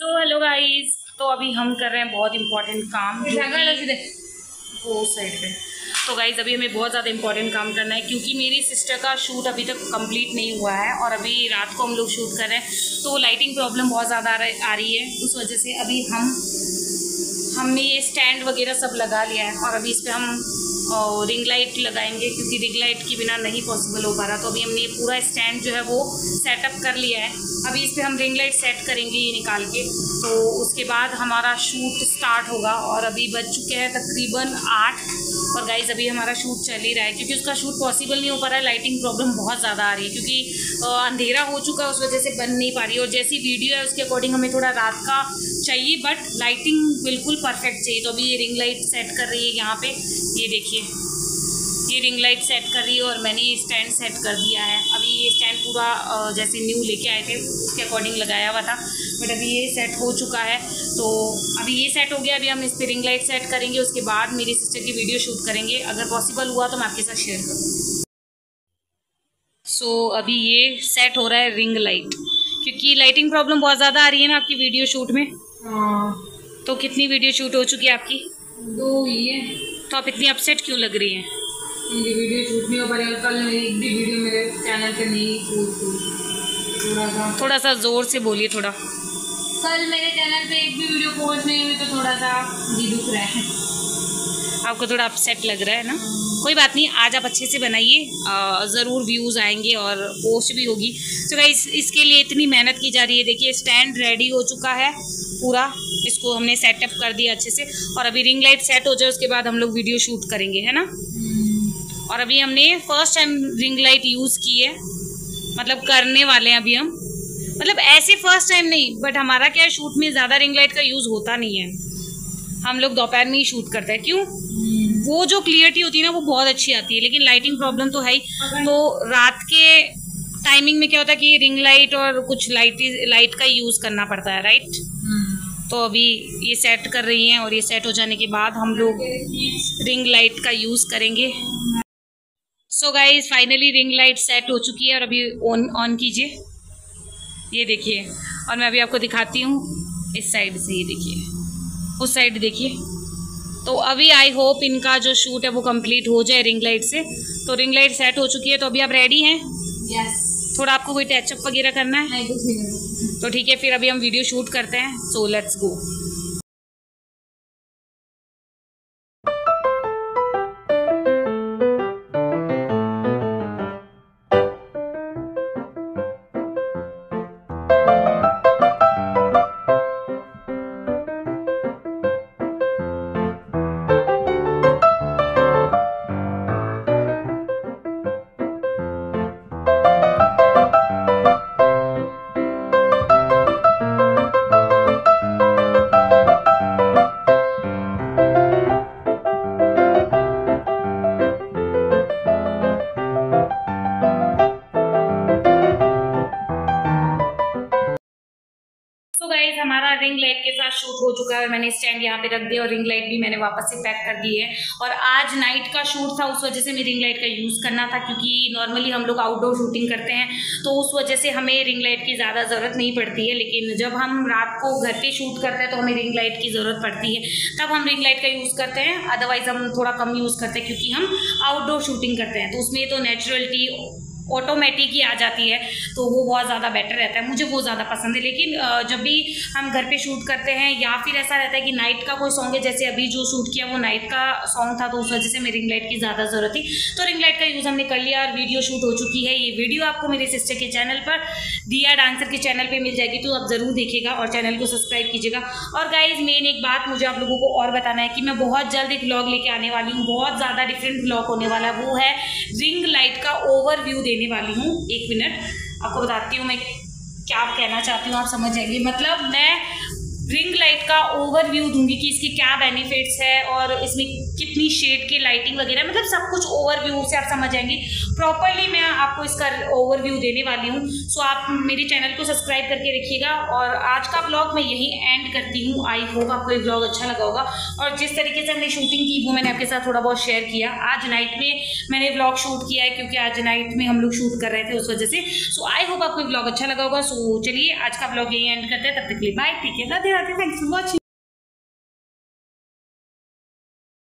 So hello guys तो अभी हम कर रहे हैं बहुत इंपॉर्टेंट काम जो वो साइड पे। तो गाइज़ अभी हमें बहुत ज़्यादा इंपॉर्टेंट काम करना है क्योंकि मेरी सिस्टर का शूट अभी तक कंप्लीट नहीं हुआ है और अभी रात को हम लोग शूट कर रहे हैं। तो लाइटिंग प्रॉब्लम बहुत ज़्यादा आ रही- आ रही है। उस वजह से अभी हम हमने ये स्टैंड वगैरह सब लगा लिया है और अभी इस पर हम रिंग लाइट लगाएँगे, क्योंकि रिंग लाइट के बिना नहीं पॉसिबल हो पा रहा। तो अभी हमने पूरा स्टैंड जो है वो सेटअप कर लिया है। अभी इस पर हम रिंग लाइट सेट करेंगे ये निकाल के। तो उसके बाद हमारा शूट स्टार्ट होगा और अभी बज चुके हैं तकरीबन आठ। और गाइज़ अभी हमारा शूट चल ही रहा है, क्योंकि उसका शूट पॉसिबल नहीं हो पा रहा है लाइटिंग प्रॉब्लम बहुत ज़्यादा आ रही है, क्योंकि अंधेरा हो चुका है, उस वजह से बन नहीं पा रही है, और जैसी वीडियो है, उसके अकॉर्डिंग हमें थोड़ा रात का चाहिए बट लाइटिंग बिल्कुल परफेक्ट चाहिए। तो अभी ये रिंग लाइट सेट कर रही है यहाँ पर ये देखिए। ये रिंग लाइट सेट कर रही है और मैंने ये स्टैंड सेट कर दिया है। अभी ये स्टैंड पूरा जैसे न्यू लेके आए थे उसके अकॉर्डिंग लगाया हुआ था। बट अभी ये सेट हो चुका है। तो अभी ये सेट हो गया अभी हम इस पर रिंग लाइट सेट करेंगे उसके बाद मेरी सिस्टर की वीडियो शूट करेंगे। अगर पॉसिबल हुआ तो मैं आपके साथ शेयर करूँगी सो so, अभी ये सेट हो रहा है रिंग लाइट क्योंकि लाइटिंग प्रॉब्लम बहुत ज़्यादा आ रही है ना आपकी वीडियो शूट में। हाँ। तो कितनी वीडियो शूट हो चुकी है आपकी? दो ही है। तो आप इतनी अपसेट क्यों लग रही हैं? मेरी वीडियो शूट नहीं हो पा रही और कल मेरी एक भी वीडियो मेरे चैनल पे नहीं पोस्ट हुई। थोड़ा सा थोड़ा सा ज़ोर से बोलिए थोड़ा। कल मेरे चैनल पे एक भी वीडियो पोस्ट नहीं हुई तो थोड़ा सा जी दुख रहा है। आपको थोड़ा अपसेट लग रहा है ना? कोई बात नहीं आज आप अच्छे से बनाइए ज़रूर व्यूज़ आएँगे और पोस्ट भी होगी। तो गाइस इसके लिए इतनी मेहनत की जा रही है। देखिए स्टैंड रेडी हो चुका है पूरा। इसको हमने सेटअप कर दिया अच्छे से। और अभी रिंग लाइट सेट हो जाए उसके बाद हम लोग वीडियो शूट करेंगे है ना? और अभी हमने first time ring light use की है। मतलब करने वाले हैं अभी हम। मतलब ऐसे फ़र्स्ट टाइम नहीं बट हमारा क्या शूट में ज़्यादा रिंग लाइट का यूज़ होता नहीं है। हम लोग दोपहर में ही शूट करते हैं। क्यों? वो जो क्लियरिटी होती है ना, वो बहुत अच्छी आती है। लेकिन लाइटिंग प्रॉब्लम तो है ही। तो रात के टाइमिंग में क्या होता है कि रिंग लाइट और कुछ लाइट लाइट का यूज़ करना पड़ता है राइट तो अभी ये सेट कर रही हैं और ये सेट हो जाने के बाद हम लोग रिंग लाइट का यूज़ करेंगे। So guys finally ring light set हो चुकी है और अभी ऑन ऑन कीजिए। ये देखिए और मैं अभी आपको दिखाती हूँ इस साइड से ये देखिए। उस साइड देखिए। तो अभी आई होप इनका जो शूट है वो कंप्लीट हो जाए रिंग लाइट से। तो रिंग लाइट सेट हो चुकी है तो अभी आप रेडी हैं? यस थोड़ा आपको कोई टचअप वगैरह करना है? तो ठीक है फिर अभी हम वीडियो शूट करते हैं। सो लेट्स गो तो गाइज़ हमारा रिंग लाइट के साथ शूट हो चुका है मैंने स्टैंड यहाँ पे रख दिया और रिंग लाइट भी मैंने वापस से पैक कर दी है। और आज नाइट का शूट था, उस वजह से मैं रिंग लाइट का यूज़ करना था क्योंकि नॉर्मली हम लोग आउटडोर शूटिंग करते हैं तो उस वजह से हमें रिंग लाइट की ज़्यादा ज़रूरत नहीं पड़ती है। लेकिन जब हम रात को घर पर शूट करते हैं तो हमें रिंग लाइट की ज़रूरत पड़ती है। तब हम रिंग लाइट का यूज़ करते हैं अदरवाइज़ हम थोड़ा कम यूज़ करते हैं क्योंकि हम आउटडोर शूटिंग करते हैं। तो उसमें तो नेचुरलिटी ऑटोमेटिक ही आ जाती है तो वो बहुत ज़्यादा बेटर रहता है। मुझे वो ज़्यादा पसंद है। लेकिन जब भी हम घर पे शूट करते हैं या फिर ऐसा रहता है कि नाइट का कोई सॉन्ग है, जैसे अभी जो शूट किया वो नाइट का सॉन्ग था तो उस वजह से मेरी रिंग लाइट की ज़्यादा ज़रूरत थी। तो रिंग लाइट का यूज़ हमने कर लिया और वीडियो शूट हो चुकी है। ये वीडियो आपको मेरे सिस्टर के चैनल पर, दिया डांसर के चैनल पर मिल जाएगी तो आप ज़रूर देखिएगा और चैनल को सब्सक्राइब कीजिएगा। और गाइज़ मेन एक बात मुझे आप लोगों को और बताना है कि मैं बहुत जल्द एक ब्लॉग लेके आने वाली हूँ। बहुत ज़्यादा डिफरेंट ब्लॉग होने वाला वो है रिंग लाइट का ओवरव्यू देने वाली हूँ। एक मिनट। आपको बताती हूँ मैं क्या कहना चाहती हूँ, आप समझ जाएँगे। मतलब मैं रिंग लाइट का ओवरव्यू दूँगी कि इसके क्या बेनिफिट्स है और इसमें कितनी शेड की लाइटिंग वगैरह मतलब सब कुछ ओवरव्यू से आप समझ जाएँगे। प्रॉपरली मैं आपको इसका ओवरव्यू देने वाली हूँ। सो आप मेरे चैनल को सब्सक्राइब करके रखिएगा और आज का ब्लॉग मैं यही एंड करती हूँ। आई होप आपको ये ब्लॉग अच्छा लगा होगा। और जिस तरीके से हमने शूटिंग की, वो मैंने आपके साथ थोड़ा बहुत शेयर किया। आज नाइट में मैंने ब्लॉग शूट किया है क्योंकि आज नाइट में हम लोग शूट कर रहे थे उस वजह से। सो आई होप आपको ब्लॉग अच्छा लगा होगा। सो चलिए आज का ब्लॉग यही एंड करते हैं। तब तक के लिए बाय ठीक है Radhe Radhe thanks for watching